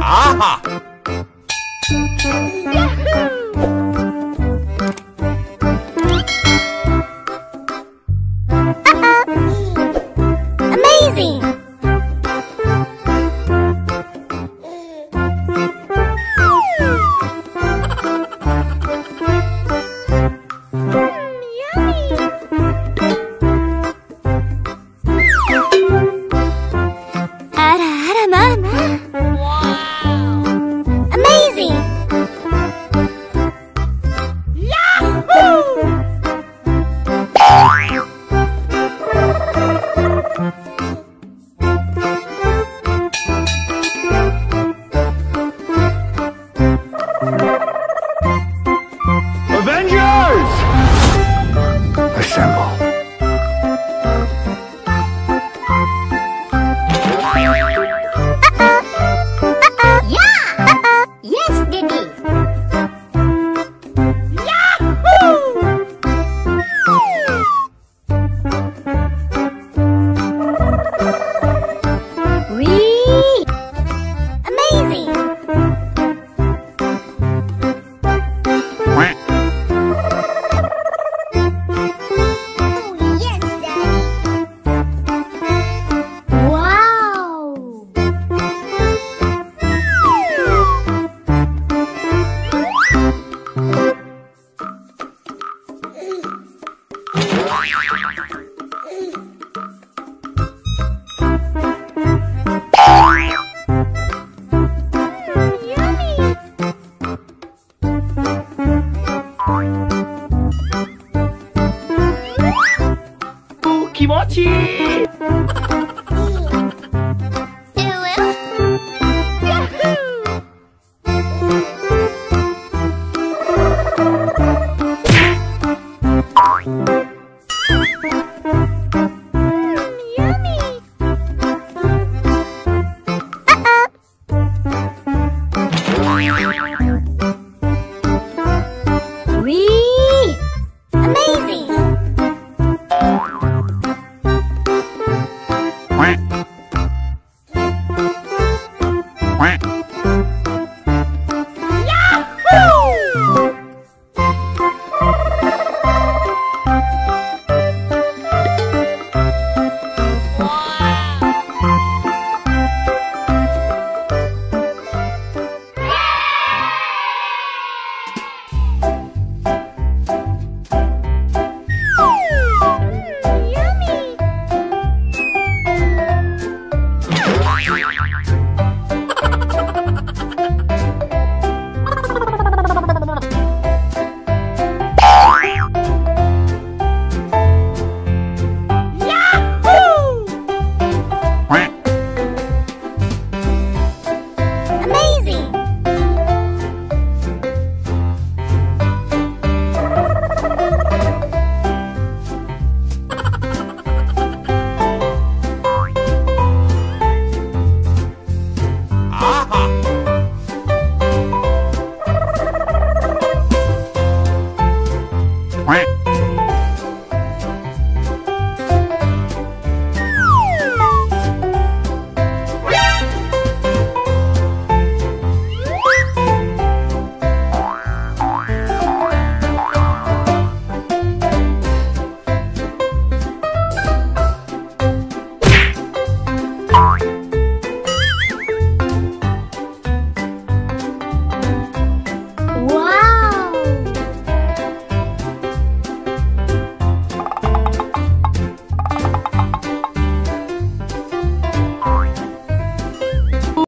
啊哈！気持ちいい。Quack.